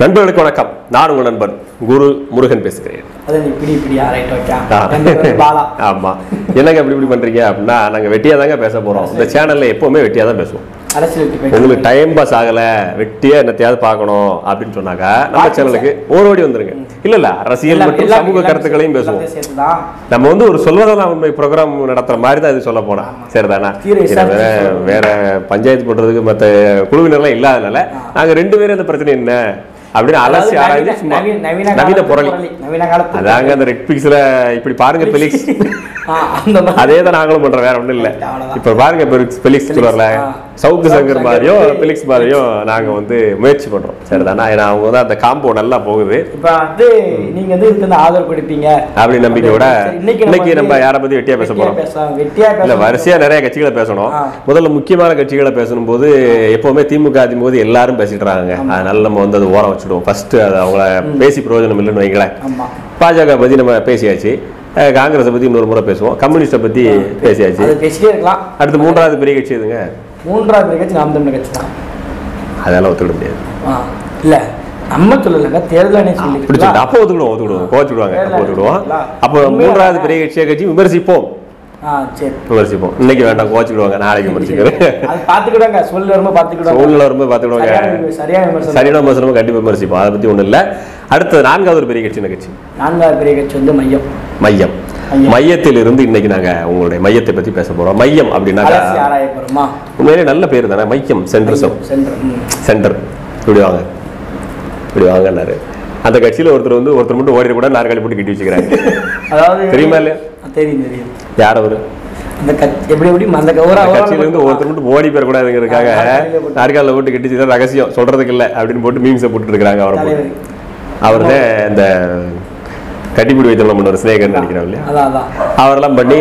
நண்பர்களுக்கு வணக்கம். நான் உங்கள் நண்பன் குரு முருகன் பேசுகிறேன். அது நீ பிடி பிடி ரைட் ஓகே ஆ. ரெண்டு பேரும் பாலா ஆமா. என்னங்க இப்படி இப்படி பண்றீங்க? அப்படின்னா நாங்க வெட்டியா தாங்க பேச போறோம். இந்த சேனல்ல எப்பவுமே வெட்டியா தான் பேசுவோம். உங்களுக்கு டைம் பாஸ் ஆகல வெட்டியா என்னத்தையாவது பார்க்கணும் அப்படின்னு சொன்னாக்கா நம்ம சேனலுக்கு ஓடோடி வந்துருங்க. இல்ல இல்ல அரசியல் மற்றும் சமூக கருத்துக்களையும் பேசுவோம். நம்ம வந்து ஒரு சொல்வதெல்லாம் உண்மை ப்ரோக்ராம் நடத்துற மாதிரி தான் இது சொல்ல போனோம் சரிதானா? வேற பஞ்சாயத்து பண்றதுக்கு மத்த குழுவினர்லாம் இல்லாதனால நாங்க ரெண்டு பேரும் இந்த பிரச்சனை என்ன அப்படின்னு அலசி ஆராய்ஞ்சு நவீன- புரளி. அதாங்க அந்த ரெட் பிக்ஸ்ல இப்படி பாருங்க பெலிக்ஸ் அந்த அதே தான் நாங்களும் பண்றோம் வேற ஒண்ணும் இல்ல. இப்ப பாருங்க பெலிக்ஸ் ஆ. சவுக்கு சங்கர் சங்கர் மாதிரியும் மாதிரி. பெலிக்ஸ் மாதிரியும் நாங்க வந்து முயற்சி பண்றோம். சரிதானா? ஏன்னா அவங்க வந்து அந்த காம்போ நல்லா போகுது. இப்ப வந்து நீங்க வந்து இதுக்கு வந்து ஆதரவு கொடுப்பீங்க. அப்படி நம்பிக்கையோட சரி, இன்னைக்கு நம்ம யாரை பத்தி வெட்டியா பேச போறோம்? இல்ல வரிசையா நிறைய கட்சிகளை பேசணும். முதல்ல முக்கியமான கட்சிகளை பேசணும் போது எப்பவுமே திமுக அதிமுக எல்லாரும் பேசிட்டு இருக்காங்க. அதனால நம்ம வந்து அது ஓரம் வச்சுடுவோம். ஃபர்ஸ்ட் அது அவங்கள பேசி பிரயோஜனம் இல்லைன்னு வைங்களேன். பாஜக பத்தி நம்ம பேசியாச்சு. காங்கிரஸை பத்தி இன்னொரு முறை பேசுவோம். கம்யூனிஸ்டை பத்தி பேசியாச்சு. பேசிட்டே இருக்கலாம். அடுத்து மூன்றாவது பெரிய கட்சி எதுங்க? மூன்றாவது பெரிய கட்சி நாம் தமிழ் கட்சி தான். அதெல்லாம் ஒத்துக்கிட முடியாது. இல்ல. நம்ம சொல்லலங்க. தேர்தல் சொல்லிட்டு அப்போ ஒத்துக்கிடுவோம் ஒத்துக்கிடுவோம். கோச்சுடுவாங்க அப்போ ஒத்துக்கிடுவோம். அப்போ மூன்றாவது பெரிய கட்சியை கட்சி விமர்சிப்போம். சரி. விமர்சிப்போம். இன்னைக்கு வேண்டாம் கோச்சுக்கிடுவாங்க நாளைக்கு விமர்சிக்கிறேன் அது பாத்துக்கிடுவாங்க சொல்லு வரும்போது பாத்துக்கிடுவாங்க சூழ்நிலை வரும்போது பார்த்துக்கிடுவாங்க. சரியான சரியான விமர்சனம். சரியான விமர்சனம் கண்டிப்பா விமர்சிப்போம். அதை பத்தி ஒண்ணும் இல்ல. அடுத்தது நான்காவது ஒரு பெரிய கட்சி என்ன கட்சி? நான்காவது பெரிய கட்சி வந்து மையம். மையம். மையம். மையத்தில் இருந்து இன்னைக்கு நாங்க உங்களுடைய மையத்தை பத்தி பேச போறோம். மையம் போறோமா உண்மையிலே நல்ல பேர் தானே? மையம் சென்ட்ரிசம். சென்டர். இப்படி வாங்க. இப்படி வாங்கன்னாரு. அந்த கட்சியில ஒருத்தர் வந்து ஒருத்தர் மட்டும் ஓடிட கூட நாற்காலி போட்டு கட்டி வச்சுக்கிறாங்க அதாவது தெரியுமா இல்லையா? தெரியும் தெரியும் யார் அவரு அந்த எப்படி எப்படி அந்த க- ஒரு அந்த ஒரு கட்சியில இருந்து ஒருத்தர் மட்டும் ஓடி போயிடக்கூடாதுங்கிறதுக்காக. நாற்காலில் போட்டு கட்டி வச்சுதான் ரகசியம் சொல்றதுக்கு இல்லை அப்படின்னு போட்டு மீம்ஸை போட்டுட்டு இருக்காங்க அவரை அவர் தான் இந்த கட்டிப்பிடி வைத்தலாம் பண்ணுவார் ஸ்னேகன் நினைக்கிறோம் இல்லையா அவரெல்லாம் பண்ணி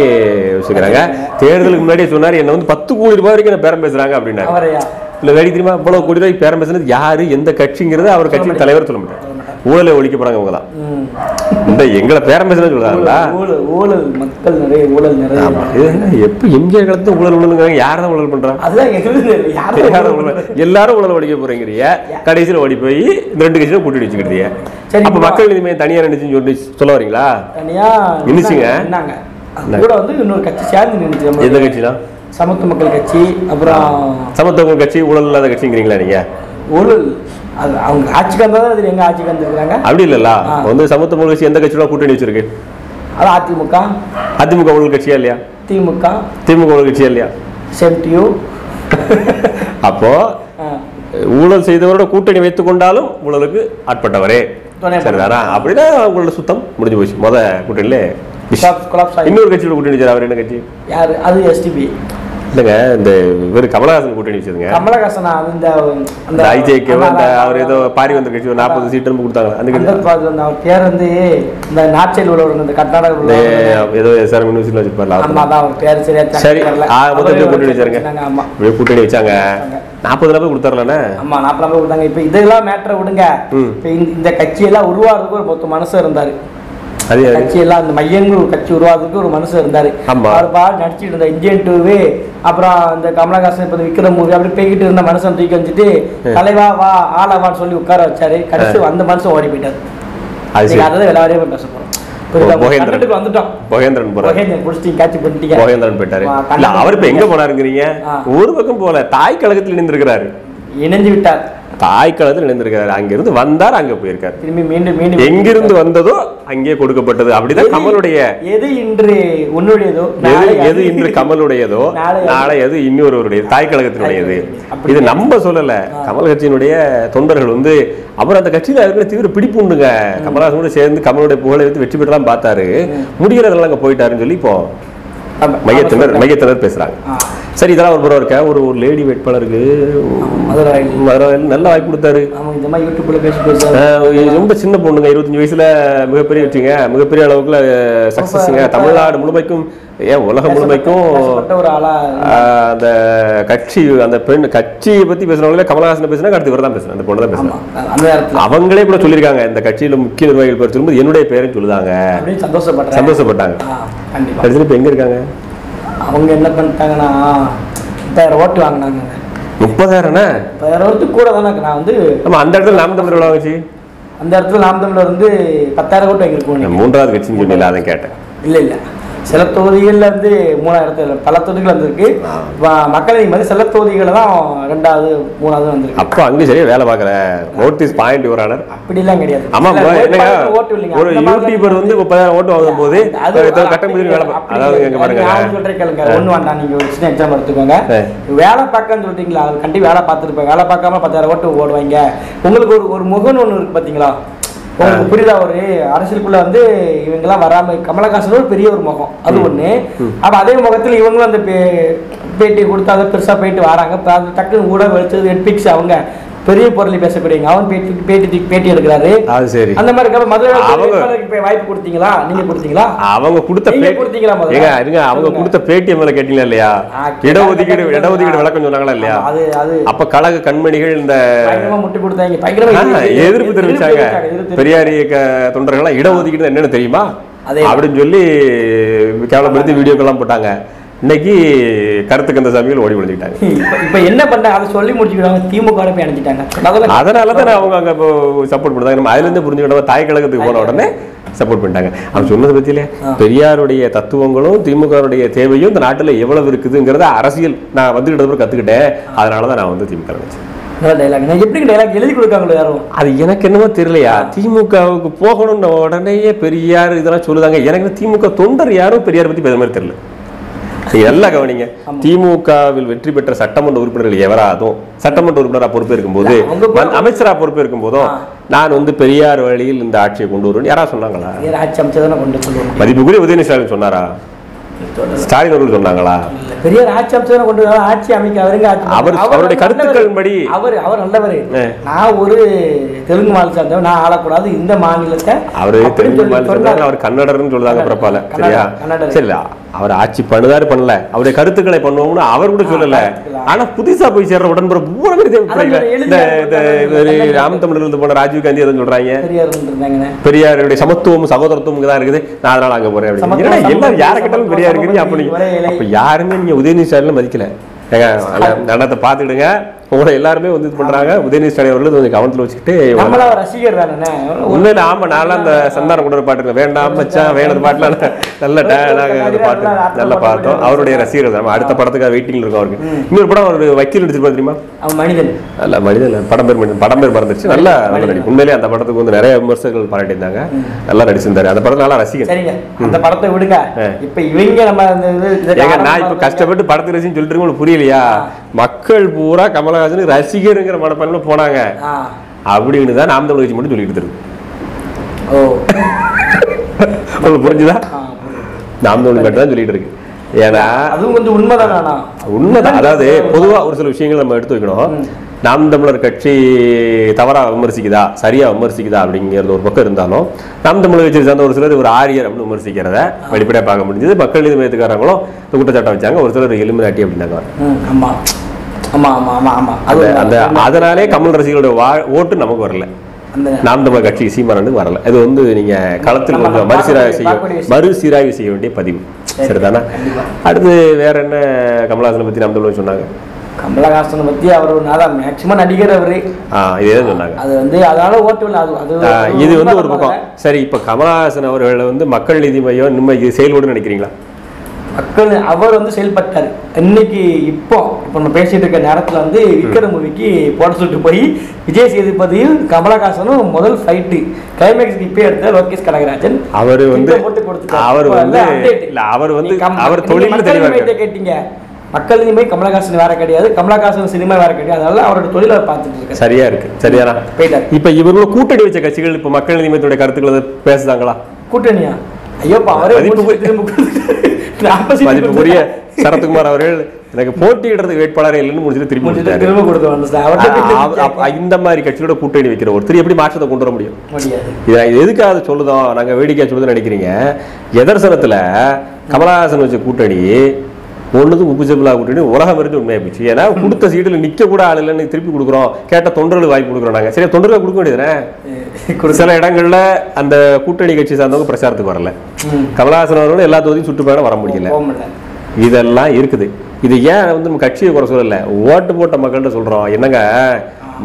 வச்சுக்கிறாங்க தேர்தலுக்கு முன்னாடியே சொன்னார் என்ன வந்து பத்து கோடி ரூபாய் வரைக்கும் என்ன பேரம் பேசுறாங்க அப்படின்னாரு அவரையா இல்ல வேடி தெரியுமா இவ்வளவு கோடி ரூபாய்க்கு பேரம் பேசுனது யாரு எந்த கட்சிங்கிறது அவர் கட்சியின் தலைவர் சொல்ல மாட்டார் ஊழலை ஒழிக்க போறாங்க தான் ம். இந்த எங்களை பேரம் பேசுறது சொல்றாங்களா ஊழல் மக்கள் நிறைய ஊழல் நிறைய. எப்ப எம்ஜிஆர் காலத்துல ஊழல் ஊழலுங்கிறாங்க? யார் தான் ஊழல் பண்றா? அதுதான் ஊழல் எல்லாரும் ஊழல் ஒழிக்க போறீங்க கடைசியில் ஓடி போய் இந்த ரெண்டு கட்சியில கூட்டி சரி, அப்ப இப்போ- மக்கள் இனிமே தனியா நினைச்சுன்னு சொல்லி சொல்ல வரீங்களா? தனியா அது கூட வந்து இன்னொரு கட்சி சேர்ந்து நின்னுச்சு நம்ம எந்த கட்சிலாம்? சமத்துவ மக்கள் கட்சி அப்புறம் சமத்துவ கட்சி ஊழல் இல்லாத கட்சிங்கிறீங்களா நீங்க? ஊழல். அது அவங்க ஆட்சிக்கு வந்தா தான் அது எங்க ஆட்சிக்கு வந்திருக்காங்க அப்படி இல்லல்ல. வந்து சமத்துவ கட்சி எந்த கட்சியோட கூட்டணி வச்சிருக்கு? அது அதிமுக. அதிமுக ஊழல் கட்சியா இல்லையா? திமுக. திமுக ஊழல் கட்சியா இல்லையா? செம்டியூ அப்போ ஊழல் செய்தவரோட கூட்டணி வைத்துக் கொண்டாலும் ஊழலுக்கு ஆட்பட்டவரே. சரிதானா அப்படிதான் உங்களோட சுத்தம் முடிஞ்சு போச்சு. முத கூட்டணியில இன்னொரு கட்சியோட கூட்டணி அவர் என்ன கட்சி? யாரு? அது எஸ்டிபி இல்லைங்க இந்த இவர் கமலஹாசன் கூட்டணி வச்சதுங்க. கமலஹாசன் அது இந்த இந்த ஐஜேக்கு இந்த அவர் ஏதோ பாரி வந்த கட்சி ஒரு நாற்பது சீட் நம்ம கொடுத்தாங்க. அந்த அந்த அவர் பேர் வந்து இந்த நாட்சையில் உள்ளவர் இந்த கர்நாடக ஏதோ எஸ்ஆர் யூனிவர்சிட்டியில் வச்சிருப்பார்ல அவர். ஆமா அதான் அவர் பேர் சரியா சரி மொத்தம் கூட்டணி வச்சாருங்க. வச்சாங்க, ஆமா. இப்படியே கூட்டணி வச்சாங்க. நாற்பது ரூபாய் கொடுத்தாருலண்ணே. ஆமா நாற்பது ரூபாய் கொடுத்தாங்க. இப்ப இதெல்லாம் மேட்டரை விடுங்க. இப்ப இந்த- இந்த கட்சியெல்லாம் உருவாகிறதுக்கு ஒரு மொத்த மனசு இருந்தாரு. அது யாரு? கட்சியெல்லாம் அந்த மையங்கள் ஒரு கட்சி உருவாகிறதுக்கு ஒரு மனசு இருந்தாரு. அவர் பால் நடிச்சிட்டு இருந்த இந்தியன் டூவே அப்புறம் இந்த கமலஹாசன் இப்ப விக்ரம் மூவி அப்படி போய்கிட்டு இருந்த மனுஷன் தூக்கி வச்சுட்டு தலைவா வா ஆளவான்னு சொல்லி உட்கார வச்சாரு. கடைசி அந்த மனுஷன் ஓடி போயிட்டாரு. அது சரி. நீங்க அதை எல்லாரையும் போய் பேச கேட்ச் இல்ல அவர் இப்ப எங்க. போனாருங்கிறீங்க. ஒரு பக்கம் போல தாய் கழகத்தில் இணைந்திருக்கிறாரு. இணைஞ்சு விட்டார். தாய் கழகத்தில் இணைந்திருக்கிறாரு அங்கிருந்து வந்தார் அங்க போயிருக்காரு. திரும்பி மீண்டும் மீண்டும் எங்கிருந்து வந்ததோ அங்கே கொடுக்கப்பட்டது. அப்படிதான் கமலுடைய எது இன்று உன்னுடையதோ? எது எது இன்று கமலுடையதோ? நாளை எது இன்னொருவருடைய தாய் கழகத்தினுடையது அப்படி இது நம்ம சொல்லல. கமல் கட்சியினுடைய தொண்டர்கள் வந்து அவர் அந்த கட்சியில இருக்கிற தீவிர பிடிப்பு உண்டுங்க. கமலஹாசன் கூட சேர்ந்து கமலுடைய புகழை வைத்து வெற்றி பெற்றலாம் பார்த்தாரு. முடிகிறதெல்லாம் அங்க போயிட்டாருன்னு சொல்லி இப்போ மையத்தினர் மையத்தினர் பேசுறாங்க. சரி இதெல்லாம் ஒரு புறம் இருக்க? ஒரு ஒரு லேடி வேட்பாளருக்கு. மதுரை. மதுரையில் நல்ல வாய்ப்பு கொடுத்தாரு. ஆமா இந்த மாதிரி யூடியூப்ல பேசி பேசி ஆஹ் ரொம்ப சின்ன பொண்ணுங்க இருபத்தஞ்சு வயசுல மிகப்பெரிய வச்சுங்க மிகப்பெரிய அளவுக்குல சக்சஸ்ங்க தமிழ்நாடு முழுமைக்கும் ஏன் உலகம் முழுமைக்கும் அந்த கட்சி அந்த பெண் கட்சியை பத்தி பேசுறவங்களே கமலஹாசன் பேசுனா அடுத்து இவர் தான் பேசுறேன் அந்த பொண்ணு தான் பேசுறேன் அவங்களே கூட சொல்லியிருக்காங்க இந்த கட்சியில முக்கிய நிர்வாகிகள் பேர் சொல்லும்போது என்னுடைய பேரையும் சொல்லுதாங்க. சந்தோஷப்பட்டாங்க. கடைசியில் இப்ப எங்க இருக்காங்க? அவங்க என்ன பண்ணிட்டாங்கன்னா பத்தாயிரம் ஓட்டு வாங்கினாங்க. முப்பதாயிரம்னா? முப்பதாயிரம் வரத்துக்கு கூட தானே. நான் வந்து நம்ம அந்த இடத்துல நாம் தமிழ் எவ்வளோ வச்சு அந்த இடத்துல நாம் தமிழர் வந்து பத்தாயிரம் கோட்டை வாங்கியிருக்கோம். மூன்றாவது கட்சின்னு சொன்னீங்க அதை கேட்டேன். இல்ல இல்ல. சில தொகுதிகள்ல இருந்து மூணாயிரத்துல பல தொகுதிகள் வந்திருக்கு. ஆ. வ- மக்கள் நீதி மாதிரி சில தொகுதிகளில் தான் ரெண்டாவது மூணாவது வந்திருக்கு. அப்போ அங்கே சரியா வேலை பார்க்கல. நோட்டீஸ் பாயிண்ட் ஒரு ஆளர் அப்படிலாம் கிடையாது. ஆமா இல்ல, என்னங்க? வேட்பாளருக்கு ஓட்டு இல்லைங்க. ஒரு யூடியூபர் வந்து முப்பதாயிரம் ஓட்டு வாங்கும் போது அது- கட்டம் வேலை அதாவது. எங்க பாருங்க. நான் சொல்றேன் கேளுங்க. ஒண்ணு வேண்டாம். நீங்க ஒரு சின்ன எக்ஸாம் எடுத்துக்கோங்க. வேலை பார்க்கன்னு சொல்றீங்களா கண்டி வேலை பார்த்துருப்பேன். வேலை பார்க்காம பத்தாயிரம் ஓட்டு ஓடுவாங்க. உங்களுக்கு ஒரு ஒரு முகன் ஒண்ணு இருக்கு பாத்தீங்களா? உங்களுக்கு புரியுதா? ஒரு அரசியலுக்குள்ள வந்து இவங்கெல்லாம் வராம கமலஹாசன் ஒரு பெரிய ஒரு முகம். அது ஒண்ணு. அப்ப அதே முகத்துல இவங்களும் அந்த பேட்டி கொடுத்து அதை பெருசா போயிட்டு வராங்க. டக்குன்னு ஊடகம் வச்சது நெட்ஃபிக்ஸ் அவங்க பெரிய பொருளை பேசக்கூடியவங்க அவன் பேட்டி பேட்டி பேட்டி எடுக்கிறாரு. அது சரி. அந்த மாதிரி இருக்கப்ப மதுரை அவங்க- வாய்ப்பு கொடுத்தீங்களா? நீங்க கொடுத்தீங்களா? அவங்க கொடுத்த பேட்டி கொடுத்தீங்களா முதல்ல? ஏங்க இருங்க அவங்க. கொடுத்த பேட்டி மேல கேட்டீங்களா இல்லையா? இடஒதுக்கீடு. இடஒதுக்கீடு விளக்கம் சொன்னாங்களா இல்லையா? அது அது. அப்ப கழக கண்மணிகள் இந்த முட்டு கொடுத்தாங்க. பயங்கரமா எதிர்ப்பு- தெரிவிச்சாங்க. பெரியார் இயக்க தொண்டர்கள் இடஒதுக்கீடு என்னன்னு தெரியுமா? அப்படின்னு சொல்லி கேவலப்படுத்தி வீடியோக்கெல்லாம் போட்டாங்க. இன்னைக்கு கருத்து கந்த சாமிகள் ஓடி விழுந்துட்டாங்க. இப்ப என்ன பண்ணாங்க அதை சொல்லி முடிச்சுக்கிறாங்க திமுக போய் அணைச்சிட்டாங்க அதெல்லாம் அதனால தான் அவங்க அங்க இப்போ சப்போர்ட் பண்ணாங்க நம்ம அதுல இருந்து புரிஞ்சுக்கிட்டோம் தாய் கழகத்துக்கு போன உடனே சப்போர்ட் பண்ணிட்டாங்க. அவன் சொன்னது பத்தியிலே ஆ. பெரியாருடைய தத்துவங்களும் திமுகவுடைய தேவையும் இந்த நாட்டுல எவ்வளவு இருக்குதுங்கிறத அரசியல் நான் அப்புறம் கத்துக்கிட்டேன். அதனால தான் நான் வந்து திமுக நான் எப்படி டைலாக் எழுதி கொடுக்காங்களோ யாரும் அது எனக்கு என்னமோ தெரியலையா? திமுகவுக்கு போகணும்னு உடனேயே பெரியார் இதெல்லாம் சொல்லுதாங்க. எனக்கு திமுக தொண்டர் யாரும் பெரியார் பத்தி பேசுற மாதிரி தெரியல. நல்லா கவனிங்க. திமுகவில் வெற்றி பெற்ற சட்டமன்ற உறுப்பினர்கள் எவராதும் சட்டமன்ற உறுப்பினரா பொறுப்பு இருக்கும்போது அவங்க பொறுப்பு- அமைச்சரா இருக்கும்போதும். நான் வந்து பெரியார் வழியில் இந்த ஆட்சியை கொண்டு வருவேன் யாரா சொன்னாங்களா? மதிப்புக்குரிய உதயநிதி ஸ்டாலின் சொன்னாரா? ஸ்டாலின் அவர்கள் சொன்னாங்களா? பெரிய ஆட்சி அமைச்சதானே கொண்டு ஆட்சி அமைக்க அவருங்க அவர் அவர் அவருடைய. கருத்துக்களின்படி அவர் அவர் நல்லவர். நான் ஒரு தெலுங்கு மாநில சேர்ந்தவன். நான் ஆளக்கூடாது. இந்த மாநிலத்தை அவரு தெலுங்கு. அவர் கன்னடர்னு கன்னடர், பிறப்பால. சரியா. சரி அவர் ஆட்சி பண்ணுதாரு பண்ணல. அவருடைய கருத்துக்களை பண்ணுவோம்னு அவர் கூட சொல்லல? ஆனா புதுசா போய் சேர்ற உடன்பிறப்பு பூரா பேர் ராம் தமிழர் இருந்து போன ராஜீவ் காந்தி எதுவும் சொல்றாங்க. பெரியாருடைய சமத்துவம் சகோதரத்துவம் தான் இருக்குது. நான் அதனால அங்க போறேன் அப்படின்னு. எல்லாரும் யாரை கேட்டாலும் பெரியார் இருக்கிறீங்க அப்ப நீங்க? ஒரே இலை. அப்ப யாருமே நீங்க உதயநிதி ஸ்டாலின் மதிக்கல? ஏங்க நடனத்தை பாத்துக்கிடுங்க உங்களை எல்லாருமே வந்து இது பண்றாங்க. உதயநிதி ஸ்டாலின் அவர்கள் கொஞ்சம் கவனத்துல வச்சுக்கிட்டு ரசிகர் தானே? உண்மையில ஆமா நான்லாம் அந்த சந்தானம் கூட பாட்டு வேண்டாம் மச்சான் வேணது பாட்டுலாம் நல்ல பாட்டு நல்ல பார்த்தோம் அவருடைய ரசிகர்கள் நம்ம அடுத்த படத்துக்கு வெயிட்டிங்ல இருக்கோம் அவருக்கு இன்னொரு படம் ஒரு வக்கீல் நடிச்சிருப்பா தெரியுமா? மனிதன். நல்ல மனிதன் இல்ல, படம் பேர் மனிதன். படம் பேர் மறந்துருச்சு. நல்லா நல்ல நடிப்பு. உண்மையிலேயே அந்த படத்துக்கு வந்து நிறைய விமர்சகர்கள் பாராட்டியிருந்தாங்க நல்லா நடிச்சிருந்தாரு. அந்த படத்துல நல்லா ரசிகன். சரிங்க. அந்த படத்தை விடுங்க. இப்ப இவங்க நம்ம நான் இப்ப கஷ்டப்பட்டு படத்துக்கு ரசின்னு சொல்லிட்டு உங்களுக்கு புரியலையா? மக்கள் பூரா கமலஹாசன் ரசிகருங்கிற மனப்பான்மையில போனாங்க. அப்படின்னு தான் நாம் தமிழ் கட்சி மட்டும் சொல்லிட்டு இருக்கு ஓ. உங்களுக்கு புரிஞ்சுதா. நாம் தமிழ் மட்டும் தான் சொல்லிட்டு இருக்கு. ஏன்னா அதுவும் கொஞ்சம் உண்மைதான்? உண்மைதான். அதாவது பொதுவா ஒரு சில விஷயங்கள் நம்ம எடுத்து வைக்கணும். நாம் தமிழர் கட்சி தவறா விமர்சிக்குதா? சரியா விமர்சிக்குதா? அப்படிங்கிறது ஒரு பக்கம் இருந்தாலும் நாம் தமிழர் கட்சியை சேர்ந்த ஒரு சிலர் ஒரு ஆரியர் அப்படின்னு விமர்சிக்கிறத வெளிப்படையா பார்க்க முடிஞ்சது. மக்கள் நீதி மையத்துக்காரங்களும் இந்த குற்றச்சாட்டை வச்சாங்க. ஒரு சிலர் எலிமினாட்டி அப்படின்னாங்க. ஆமா ஆமா ஆமா ஆமா. ஆமா அது அந்த அதனாலே கமல் ரசிகர்களுடைய வா- ஓட்டு நமக்கு வரல. நாம் தமிழர் கட்சி சீமானனுக்கு வரல. இது வந்து நீங்க களத்தில் கொஞ்சம் மறுசீராய்வு செய்ய. மறுசீராய்வு செய்ய வேண்டிய பதிவு. சரிதானா. அடுத்து வேற என்ன கமலஹாசனை பத்தி நாம் சொன்னாங்க? கமலஹாசனை பத்தி அவர் அதான் மேக்சிமம் நடிகர் அவரு. இதே சொன்னாங்க. அது வந்து அதனால ஓட்டு இல்லை. அது அது இது வந்து ஒரு பக்கம். சரி இப்ப கமலஹாசன் அவர்கள் வந்து மக்கள் நீதி மையம் நிம்மதி செயல்படும் நினைக்கிறீங்களா? மக்கள் அவர் வந்து செயல்பட்டார். இன்னைக்கு இப்போ இப்போ நம்ம பேசிட்டு இருக்க நேரத்துல வந்து விக்ரம் மூவிக்கு போட சொல்லிட்டு போய் விஜய் சேதுபதியும் கமலஹாசனும் முதல் ஃபைட்டு கிளைமேக்ஸ்க்கு இப்போ எடுத்த லோகேஷ் கனகராஜன். அவரு வந்து. அவர் வந்து அவர் வந்து அவர் தொழில. கேட்டீங்க. மக்கள் நீதிமை கமலஹாசன் வேற கிடையாது. கமலஹாசன் சினிமா வேற கிடையாது. அதனால அவரோட தொழிலை அவர் பார்த்துட்டு இருக்காரு. சரியா இருக்கு. சரியானா போயிட்டாரு. இப்ப இவர்களும் கூட்டணி வச்ச கட்சிகள் இப்ப மக்கள் நீதி மையத்துடைய கருத்துக்களை பேசுதாங்களா? கூட்டணியா? ஐயோப்பா அவரே திரும்ப மதிப்புக்குரிய. சரத்குமார் அவர்கள் எனக்கு போட்டியிடுறதுக்கு வேட்பாளரே இல்லைன்னு முடிச்சுட்டு திருப்பி இந்த மாதிரி கட்சியோட கூட்டணி வைக்கிற ஒருத்தர் எப்படி மாற்றத்தை கொண்டு வர முடியும்? இதை எதுக்காக சொல்லுதோம் நாங்க வேடிக்கையா சொல்லுதுன்னு நினைக்கிறீங்க. எதர்சனத்துல கமலஹாசன் வச்ச கூட்டணி ஒண்ணுது உப்பு செப்பிலா கூட்டணி உலகம் இருந்து உண்மையா போச்சு. ஏன்னா கொடுத்த சீட்டுல நிக்க கூட ஆள் இல்லைன்னு திருப்பி கொடுக்குறோம். கேட்ட தொண்டர்களுக்கு வாய்ப்பு கொடுக்குறோம் நாங்க. சரி தொண்டர்களுக்கு கொடுக்க வேண்டியதுனே சில இடங்கள்ல அந்த கூட்டணி கட்சி சார்ந்தவங்க பிரச்சாரத்துக்கு வரல. கமலஹாசன் அவர்களும் எல்லா தொகுதியும் சுற்றுப்பயணம் வர முடியல. இதெல்லாம் இருக்குது. இது ஏன் வந்து நம்ம கட்சியை குறை சொல்லல? ஓட்டு போட்ட மக்கள்கிட்ட சொல்றோம். என்னங்க?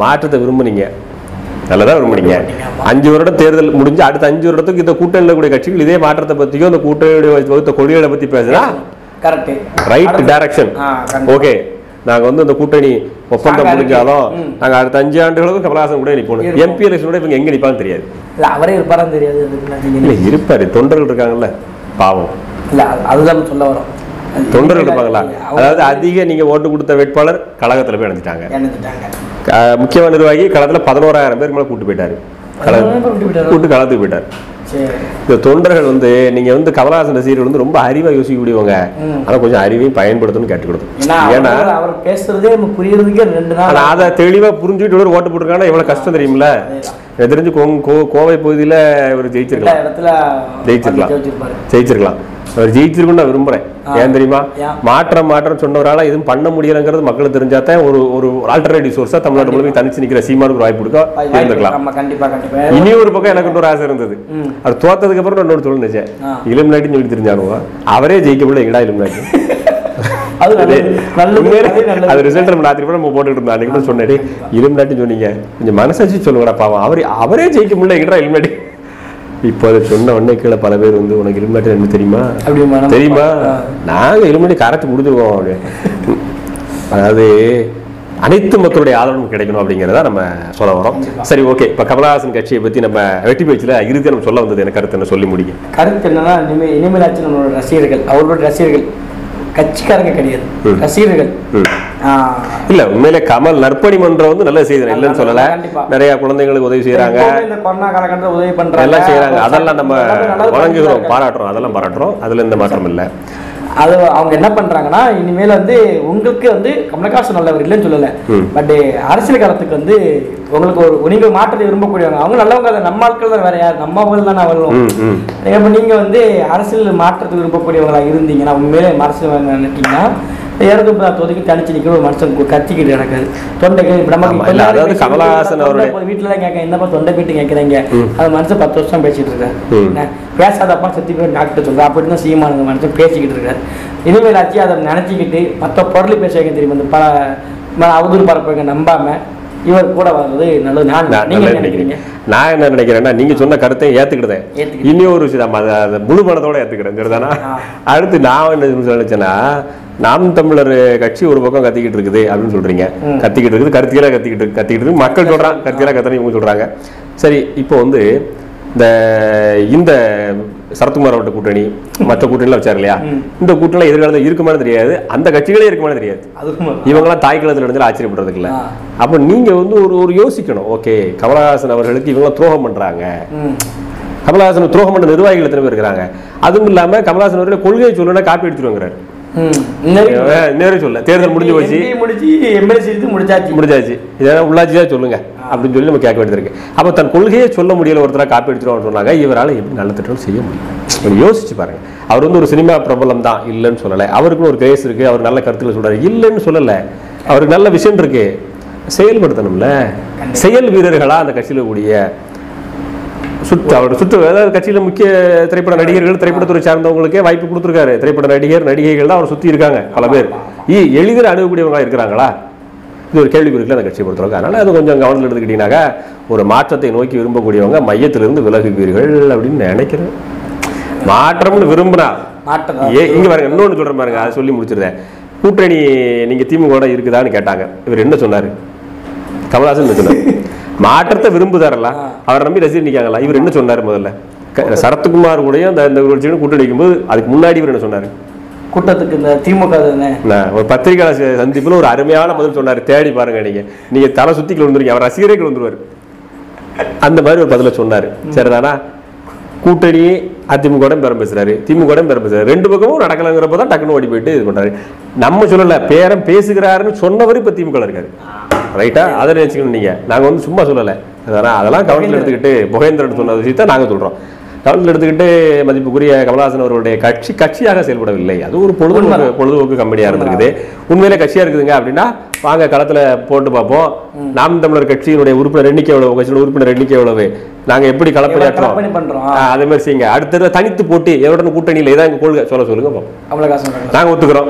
மாற்றத்தை விரும்புனீங்க. நல்லதா விரும்புனீங்க. அஞ்சு வருடம் தேர்தல் முடிஞ்சு அடுத்த அஞ்சு வருடத்துக்கு இந்த கூட்டணியில் கூடிய கட்சிகள் இதே மாற்றத்தை பத்தியும் இந்த கூட்டணியுடைய வகுத்த கொள்கைகளை பத்தி பேசுனா கரெக்ட் ரைட் டைரக்ஷன். ஓகே நாங்க வந்து இந்த கூட்டணி ஒப்பந்தம் முடிஞ்சாலும் இருக்கு. ம். நாங்க அடுத்த அஞ்சு ஆண்டுகளுக்கும் கமலஹாசன் கூட நிற்போம். எம்பி எலெக்ஷன் கூட இவங்க எங்க நிப்பான்னு தெரியாது. இல்ல அவரே இருப்பாரான்னு தெரியாது. இல்ல இருப்பாரு. தொண்டர்கள் இருக்காங்கல்ல. பாவம். இல்ல அது- அதுதான் சொல்ல வரோம். தொண்டர்கள் இருப்பாங்களா? அதாவது அதிக நீங்க ஓட்டு கொடுத்த வேட்பாளர் கழகத்துல போய் இணைஞ்சிட்டாங்க. இணைஞ்சிட்டாங்க. க- முக்கிய நிர்வாகி களத்துல பதினோராயிரம் பேருக்கு மேல கூட்டு போயிட்டாரு. கூட்டு களத்துக்கு போயிட்டாரு. இந்த தொண்டர்கள் வந்து நீங்க வந்து கமலஹாசன் ரசிகர்கள் வந்து ரொம்ப அறிவா யோசிக்கக்கூடியவங்க. ஆனா கொஞ்சம் அறிவையும் பயன்படுத்தணும்னு கேட்டு கொடுத்தோம். ஏன்னா அவர் பேசுறதே புரியறதுக்கே ரெண்டு நாள் ஆனா அதை தெளிவா புரிஞ்சுக்கிட்டு இவர் ஓட்டு போட்டிருக்காங்கன்னா எவ்வளவு கஷ்டம் தெரியுமில்ல தெரிஞ்சு கோவை பகுதியில இவர் ஜெயிச்சிருக்கலாம். ஜெயிச்சிருக்கலாம். ஜெயிச்சிருக்கலாம். அவர் ஜெயிச்சிருக்குன்னு நான் விரும்புறேன். ஏன் தெரியுமா? மாற்றம் மாற்றம் சொன்னவரால எதுவும் பண்ண முடியலங்கிறது மக்களுக்கு தெரிஞ்சாதான் ஒரு ஒரு ஆல்டர்னேட்டிவ் சோர்ஸா தமிழ்நாடு முழுமைக்கு தனிச்சு நிக்கிற சீமானுக்கு ஒரு வாய்ப்பு கொடுக்க கண்டிப்பா இனி ஒரு பக்கம் எனக்கு இன்னொரு ஆசை இருந்தது. அது தோத்ததுக்கு அப்புறம் இன்னொரு சொல்லு நினைச்சேன் நாட்டின்னு சொல்லி தெரிஞ்சானுவா அவரே ஜெயிக்க முடியல எங்கடா இளம் நாட்டு அது ரிசல்ட் நம்ம ராத்திரி நம்ம போட்டுட்டு இருந்தோம். அன்னைக்கு சொன்னேன் இளம் நாட்டு சொன்னீங்க. கொஞ்சம் மனசாச்சு சொல்லுங்கடா பாவம். அவரே அவரே ஜெயிக்க முடியல எங்கடா இளம் நாட்டு இப்போ அதை சொன்ன உடனே கீழே பல பேர் வந்து உனக்கு இளம் நாட்டு என்ன தெரியுமா? தெரியுமா ஆ. நாங்க இளமணி கரைச்சு முடிஞ்சிருக்கோம் அப்படி. அதாவது அனைத்து மக்களுடைய ஆதரவும் கிடைக்கணும் அப்படிங்கிறத நம்ம சொல்ல வரோம். சரி ஓகே. இப்ப கமலஹாசன் கட்சியை பத்தி நம்ம வெட்டி பேச்சுல இறுதியா நம்ம சொல்ல வந்தது எனக்கு கருத்து என்ன சொல்லி முடியும் கருத்து என்னன்னா இனிமே இனிமேலாச்சும் நம்மளோட ரசிகர்கள் அவரோட ரசிகர்கள் கட்சிக்காரங்க கிடையாது. ரசிகர்கள். இல்ல உண்மையிலே கமல் நற்பணி மன்றம் வந்து நல்ல செய்தி இல்லைன்னு சொல்லல. நிறைய குழந்தைங்களுக்கு உதவி செய்யறாங்க இந்த கொரோனா காலகட்டத்தில் உதவி பண்றாங்க. எல்லாம் செய்யறாங்க அதெல்லாம் நம்ம பண்ணிட்டு பாராட்டுறோம். அதெல்லாம் பாராட்டுறோம். அதுல எந்த மாற்றம் இல்ல. அது அவங்க என்ன பண்றாங்கன்னா இனிமேல் வந்து உங்களுக்கு வந்து கமலஹாசன் நல்லவர் இல்லைன்னு சொல்லல. பட் அரசியல் காலத்துக்கு வந்து உங்களுக்கு ஒரு நீங்க மாற்றத்தை விரும்பக்கூடியவங்க. அவங்க நல்லவங்க தான் நம்ம ஆட்கள் தான் வேற யார்? நம்ம அவர்கள் தான் வரணும் ம் ம். இப்போ நீங்க வந்து அரசியல் மாற்றத்தை விரும்பக்கூடியவங்களா இருந்தீங்கன்னா உண்மையிலே அரசியல் நினைட்டீங்கன்னா யாருக்கு தொதுக்கி தனிச்சு ஒரு மனுஷன் கத்திக்கிட்டு நடக்குது தொண்டைக்கு நமக்கு அதாவது கமலஹாசன் தொண்டை அவருடைய- போய் வீட்டுல தான் கேட்க என்னப்பா தொண்டை போயிட்டு கேட்குறீங்க. அது மனுஷன் பத்து வருஷம் பேசிட்டு இருக்காரு. பேசாதப்பா செத்து போய் டாக்டர் சொல்ற. அப்படின்னு தான் சீமானுங்க மனுஷன் பேசிக்கிட்டு இருக்காரு. இனிமேல் ஆச்சு அதை நினைச்சுக்கிட்டு மற்ற பொருள் பேசுவாங்க தெரியுமா. இந்த பல அவதூறு பரப்புங்க நம்பாம இவர் கூட வர்றது நல்லது நான் நான் நீங்க நல்லா என்ன நினைக்கிறீங்க? நான் என்ன நினைக்கிறேன்னா நீங்க சொன்ன கருத்தை ஏத்துக்கிட்டேன். இனி ஒரு விஷயம் அதை- முழு மனதோட ஏத்துக்கிறேன் சரிதானா. அடுத்து நான் என்ன நினைச்சேன்னா நாம் தமிழர் கட்சி ஒரு பக்கம் கத்திக்கிட்டு இருக்குது அப்படின்னு சொல்றீங்க. கத்திக்கிட்டு இருக்குது கருத்தியலா கத்திக்கிட்டு இருக்கு கத்திக்கிட்டு இருக்கு மக்கள் சொல்றாங்க கருத்தியலா கத்தனை இவங்க சொல்றாங்க. சரி இப்போ வந்து இந்த இந்த சரத்குமார் அவர்கிட்ட கூட்டணி மற்ற கூட்டணிலாம் வச்சாரு இல்லையா. இந்த கூட்டணிலாம் எதிர்காலத்தில் இருக்குமானு தெரியாது. அந்த கட்சிகளே இருக்குமானு தெரியாது. இவங்கெல்லாம் தாய் களத்தில் நடந்தாலும் ஆச்சரியப்படுறதுக்கு இல்ல. அப்ப நீங்க வந்து ஒரு ஒரு யோசிக்கணும். ஓகே கமலஹாசன் அவர்களுக்கு இவங்க துரோகம் பண்றாங்க. கமலஹாசன் துரோகம் பண்ண நிர்வாகிகள் எத்தனை பேர் இருக்கிறாங்க? அதுவும் இல்லாம கமலஹாசன் அவர்கள் கொள்கையை சொல்லுனா காப்பி அடிச்சிருவாங்கிறாரு. நேரம் சொல்ல தேர்தல் முடிஞ்சு போச்சு. முடிச்சு எம்எல்சி முடிச்சாச்சு. முடிஞ்சாச்சு இதெல்லாம் உள்ளாட்சி தான் சொல்லுங்க. அப்படின்னு சொல்லி நம்ம கேட்க வேண்டியது இருக்கு. அப்ப தன் கொள்கையை சொல்ல முடியல ஒருத்தரா காப்பி அடிச்சிருவான்னு சொன்னாங்க. இவரால எப்படி நல்ல திட்டம் செய்ய முடியும்? யோசிச்சு பாருங்க. அவர் வந்து ஒரு சினிமா பிரபலம் தான் இல்லைன்னு சொல்லலை. அவருக்குன்னு ஒரு கிரேஸ் இருக்கு அவர் நல்ல கருத்துக்களை சொல்றாரு. இல்லைன்னு சொல்லல. அவருக்கு நல்ல விஷயம் இருக்கு. செயல்படுத்தணும்ல. செயல் வீரர்களா அந்த கட்சியில கூடிய சுற்று அவர் சுற்று அதாவது கட்சியில முக்கிய திரைப்பட நடிகர்கள் திரைப்படத்துறை சார்ந்தவங்களுக்கே வாய்ப்பு கொடுத்துருக்காரு. திரைப்பட நடிகர் நடிகைகள் தான் அவர் சுத்தி இருக்காங்க பல பேர். இ- எளிதில் அணுகக்கூடியவங்களா இருக்கிறாங்களா? இது ஒரு கேள்விக்குறியில் அந்த கட்சியை பொறுத்தவரைக்கும். அதனால அது கொஞ்சம் கவனத்தில் எடுத்துக்கிட்டீங்கன்னாக்கா ஒரு மாற்றத்தை நோக்கி விரும்பக்கூடியவங்க மையத்திலிருந்து விலகுவீர்கள் அப்படின்னு நினைக்கிறேன். மாற்றம்னு விரும்புனா மாற்றம் ஏ இங்க பாருங்க இன்னொன்னு சொல்றேன் பாருங்க அதை சொல்லி முடிச்சிருந்தேன் கூட்டணி நீங்க திமுக இருக்குதான்னு கேட்டாங்க. இவர் என்ன சொன்னாரு? கமலஹாசன் சொன்னாரு? மாற்றத்தை விரும்புதாரல்ல? அவர் நம்பி ரசிகர் நிக்காங்களா இவர் என்ன சொன்னாரு முதல்ல? சரத்குமார் கூடயும் அந்த இந்த கட்சியும் கூட்டணி வைக்கும்போது அதுக்கு முன்னாடி இவர் என்ன சொன்னாரு? கூட்டத்துக்கு இந்த திமுக ஒரு பத்திரிகை சந்திப்புல ஒரு அருமையான பதில் சொன்னாரு. தேடி பாருங்க நீங்க. நீங்க தலை சுத்தி கிளம்புறீங்க அவர் ரசிகரே கிளம்புருவாரு அந்த மாதிரி ஒரு பதில சொன்னாரு. சரிதானா கூட்டணி அதிமுக பேரம் பேசுறாரு. திமுக பேரம் பேசுறாரு. ரெண்டு பக்கமும் நடக்கலங்கிறப்ப தான் டக்குன்னு ஓடி போயிட்டு இது பண்றாரு. நம்ம சொல்லல பேரம் பேசுகிறாருன்னு சொன்னவர் இப்ப திமுக இருக்காரு. ரைட்டா அதை நினைச்சுக்கணும் நீங்க. நாங்க வந்து சும்மா சொல்லல. அதெல்லாம் அதெல்லாம் கவனத்தில் எடுத்துக்கிட்டு புகேந்திரன் சொன்ன விஷயத்த நாங்க சொல்றோம். கவனத்தில் எடுத்துக்கிட்டு மதிப்புக்குரிய கமலஹாசன் அவர்களுடைய கட்சி கட்சியாக செயல்படவில்லை. அது ஒரு உண்மைதான். பொழுதுபோக்கு கம்பெனியா இருந்திருக்குது. உண்மையிலே கட்சியா இருக்குதுங்க அப்படின்னா வாங்க களத்துல போட்டு பார்ப்போம். நாம் தமிழர் கட்சியினுடைய உறுப்பினர் எண்ணிக்கை எவ்வளவு? கட்சியோட உறுப்பினர் எண்ணிக்கை எவ்வளவு? நாங்க எப்படி களப்பணியாற்றோம் அதே மாதிரி செய்யுங்க. அடுத்த தனித்து போட்டி எவருடன் கூட்டணியில் இதான் எங்க கொள்கை சொல்ல சொல்லுங்க பாப்போம். கமலஹாசன் அவர்கள். நாங்க ஒத்துக்கிறோம்.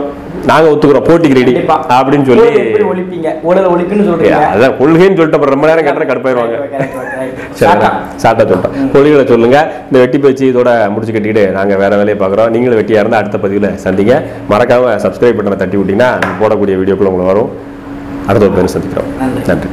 நாங்க ஒத்துக்கிறோம் போட்டிக்கு ரெடி. அப்படின்னு சொல்லி. ஒழிப்பீங்க? ஊழலை ஒழிப்புன்னு சொல்றீங்க. அதான் கொள்கைன்னு சொல்லிட்டு ரொம்ப நேரம் கேட்டா கடுப்பாயிருவாங்க. Correct, correct, correct. சரி ஷார்ட்டா. சாட்டா சொல்லிட்டோம் கொள்கைகளை சொல்லுங்க. இந்த வெட்டி பேச்சு இதோட முடிச்சு கட்டிக்கிட்டு நாங்க வேற வேலையை பார்க்குறோம். நீங்களும் வெட்டியா இருந்தா அடுத்த பதிவில் சந்திங்க. மறக்காம சப்ஸ்கிரைப் பட்டனை தட்டி விட்டீங்கன்னா போடக்கூடிய வீடியோக்குள்ள உங்களுக்கு வரும். அடுத்த ஒரு பேர் சந்திக்கிறோம். நன்றி.